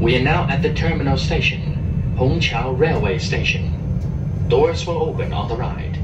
We are now at the terminal station, Hongqiao Railway Station. Doors will open on the right.